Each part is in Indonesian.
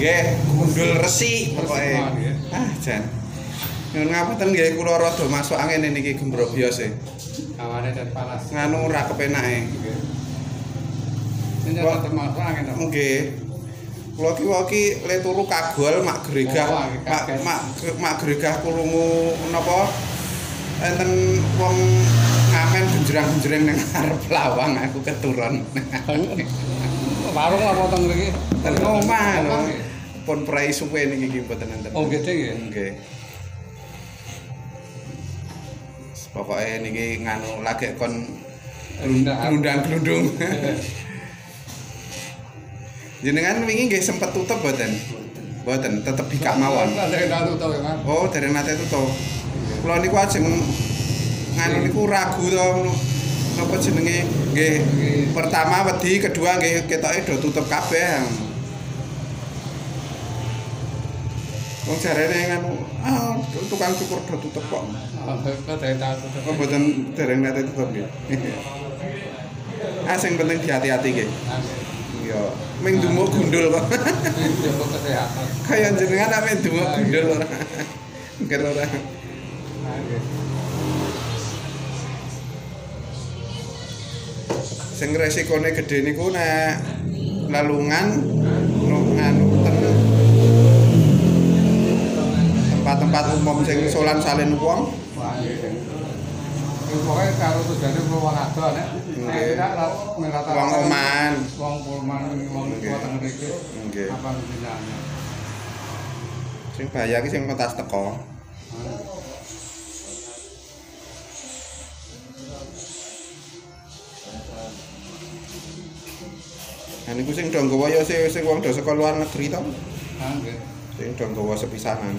Nggih, gundul resi pokoke. Ah, jan. Nyun ngapunten nggih kula rada masuk angin niki e. Awane dan panas. Nganu ora kepenake. Nggih. Ini rada masuk angin. Nggih. Kula ki waki le turu kagol mak gregah, Oh, mak mak mak gregah krungu napa enten wong ngamen genjrang-genjreng ning arep lawang aku keturun. Warung apa teng mriki? Ten omah lho. Nggih. Pun prai suwe niki nggih mboten enten. Oh, gede nggih. Nggih. Pokoke niki nganu lagi kon Undang. glundang-glundung. Jenengan wingi nggih sempet tutup mboten? Mboten, tetep bikak mawon. Ya. Oh, dereng nate tutup. Kula niku ajeng nganu niku ragu to napa jenenge nggih pertama wedi kedua nggih ketoke do tutup kabeh. Wong jarene nganu ah tukang cukur do tutup kok. Oh, mboten dereng nate tutup nggih. Ah sing penting hati-hati nggih. Iya, ming dumuk gundul kok. Jaga kesehatan. Kaya jenengan ame dumuk gundul ora. Mungkin ora. Sing resikone gedhe niku nek lalungan nganu tempat-tempat umum sing solan salin wong. Pokoknya kalau tujuannya mau wong ado nek tidak merata wong oman. wong pulman wong Nggih. tua teng mriki. Nggih. Apa gunanya? Sing bahaya ki sing pentas teko. Nah niku sing do nggawa ya sing sing wong do saka luar negeri to. Ah, nggih. Sing do nggawa sepisanan.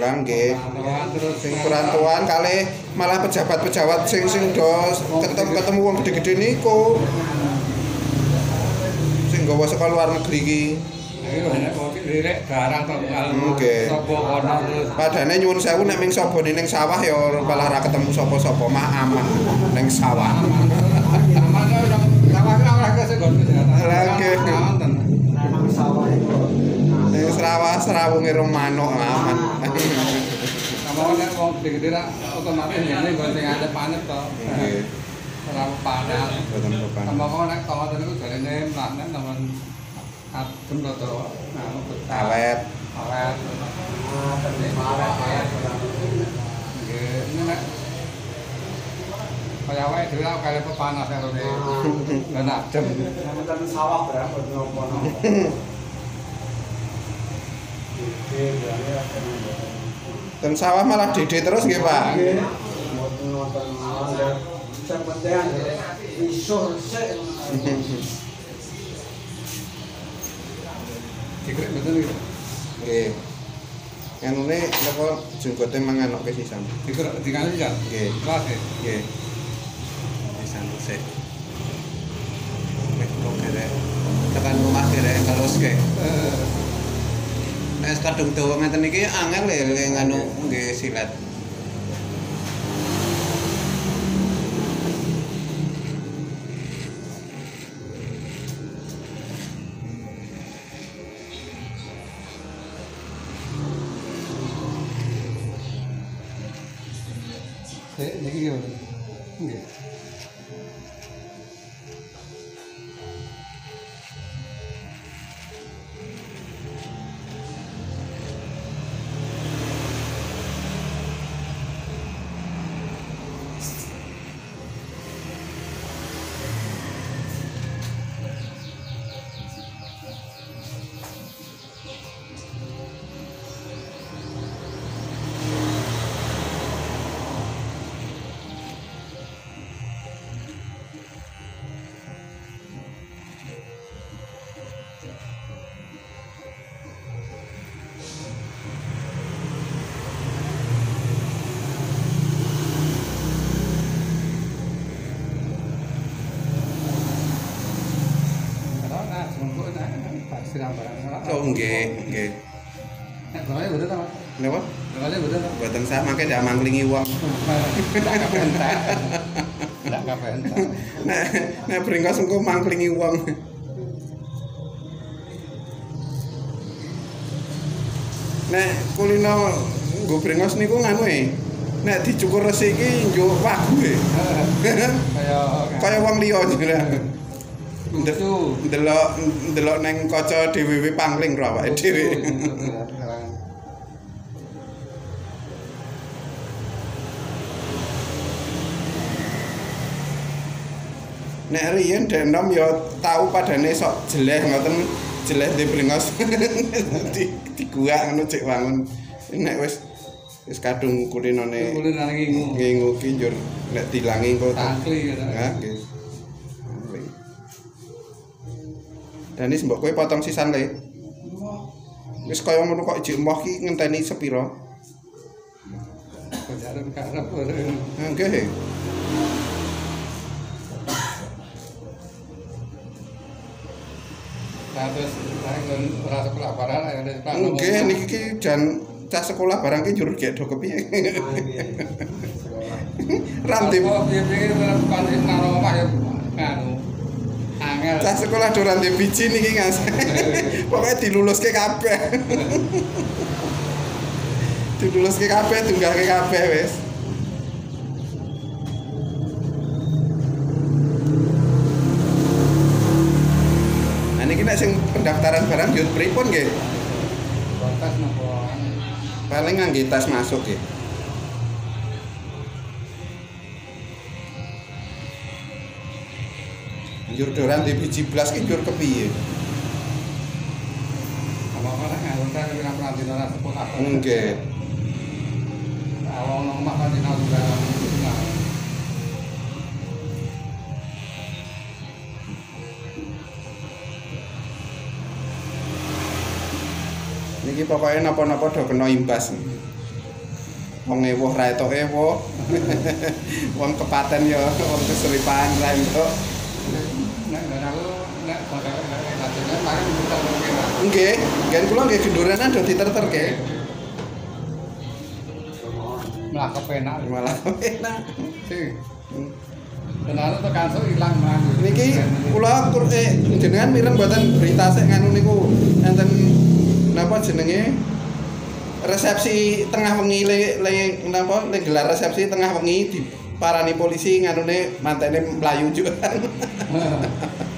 Lah nggih. Sing perantauan kali malah pejabat-pejabat sing sing do ketemu ketemu wong gede-gede niku sing gawa saka luar negeri iki padane nyuwun sewu nek ming sabone ning sawah ya malah ra ketemu sapa-sapa mah aman ning sawah kira ora kesek gon kesehatan. Lah, nggih. Serawunge rong manuk aman Sama nek wong gede-gede ra otomatis ngene gon sing ada panet to. nggih Ora boten beban Sama kok nek kawan niku jarene mlanek namun adem to to. Nah, betah. awet Awet. Nggih, ini nek kaya wae dhewe ra kale pepanas karo ne. Lan adem. Namanya sawah berapa Lombok? Ten sawah malah dede terus nggih Pak Yang penting iso resik. Dikrek betul iki. nggih anune napa jenggote manganokke sisan Dikrek dikali kan. nggih Kelas e. Nggih. Pisan sik. Nek kok derek tekan rumah. Eh, Nek kadung dawa ngeten iki angel ya nganu nggih silet. Sik niki yo. Oh, nggih, nggih. Nek bakalnya udah tau. Napa? Bakalnya udah tidak manglingi uang. Tidak kepentak. Tidak kepentak. Nek, nek beringkos engko manglingi uang. Nek kulino nggo beringkos niku nganu e. Nek dicukur resiki nggo wagu e. Kaya kaya wong liya jare lucu. Ndelok ndelok neng kaca DWW pangling ro awake dhewe. Nek riyen denom ya tau padane sok jeleh ngoten jeleh di brengos. di diguak ngono cek wangun. Nek wis wis kadung kulinone Kulit nang ngingu. ngingu ki njur nek dilangi engko Tangkli ya. Nggih. Danis mbok kowe potong sisan le. Wis kaya ngono kok ijik emoh ki ngenteni sepiro? Kejaran karep. Nggih. Terus ora sekolah barang yang ada di Nggih niki ki jan cah sekolah barang ki njur gek do kepiye. Ranti Oh, piye piye kan nang omah ya nganu. Angel. cah sekolah do ranti biji niki Mas. Pokoke diluluske kabeh. diluluske kabeh tunggake kabeh wis. Nah niki nek sing pendaftaran barang yo pripun nggih? Paling ngangge tas masuk nggih. Njur doran di biji blas ki njur kepiye? Apa ora nganu kan ora pernah dina ora sekolah. Nggih. Kalau nang omah kan dina juga. Niki pokoknya napa-napa do kena imbas. Wong ewuh ra etok ewuh. Wong kepaten ya wong keseripan ra entuk. Nek nek aku nek bakal lajengnya paling bisa mungkin. Nggih, gen kula nggih gendorenan do diterterke. Mlakep enak. Malah enak. Sih. Kenal tekan sok ilang mah. Niki kula kur eh jenengan mireng mboten berita sik nganu niku enten napa jenenge resepsi tengah wengi le, le napa le gelar resepsi tengah wengi di parani polisi nganune mantene mlayu juga.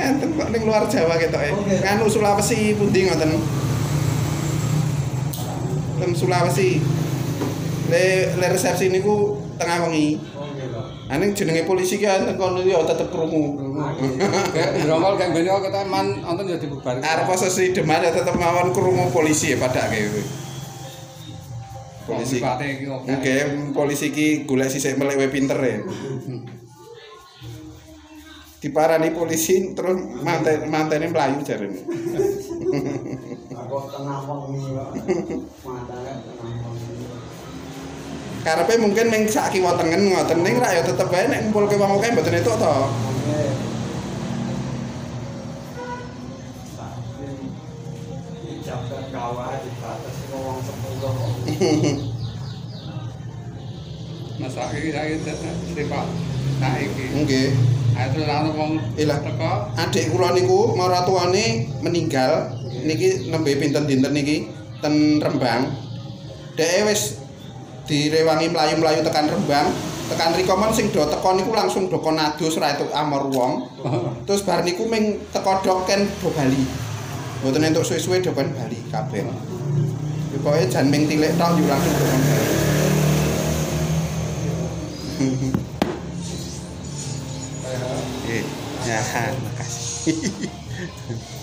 enten kok ning luar Jawa ketoke. Oke. Nganu Sulawesi pundi ngoten. Teng Sulawesi. Le le resepsi niku tengah wengi. Aning jenenge polisi ki enten kono ya tetep krungu. Drongkol kayak gini kita man nonton ya dibubar. Arep posisi deman ya tetep mawon krungu polisi ya padake kowe. Polisi. Iki oke. Oke, polisi ki golek sisik melewe pinter ya. Diparani polisi terus manten mantene mlayu jarene. Karepe mungkin ning sak kiwa tengen ngoten ning rak ya tetep wae nek ngumpulke wong akeh mboten entuk to. Kok. Masak iki saya sepak. Nah iki. Nggih. Terus ana wong Ilah. teko. Adik kula niku maratuane meninggal niki nembe pinten dinten niki ten Rembang. Dheke wis direwangi mlayu-mlayu tekan Rembang, tekan riko men sing do teko niku langsung do kon adus ra amor wong. Terus bar niku ming teko doken do Bali. Mboten entuk suwe-suwe do Bali kabeh. Ya pokoke jan ming tilik tok yo langsung do kon Bali. Kayak Nggih. Ya, makasih.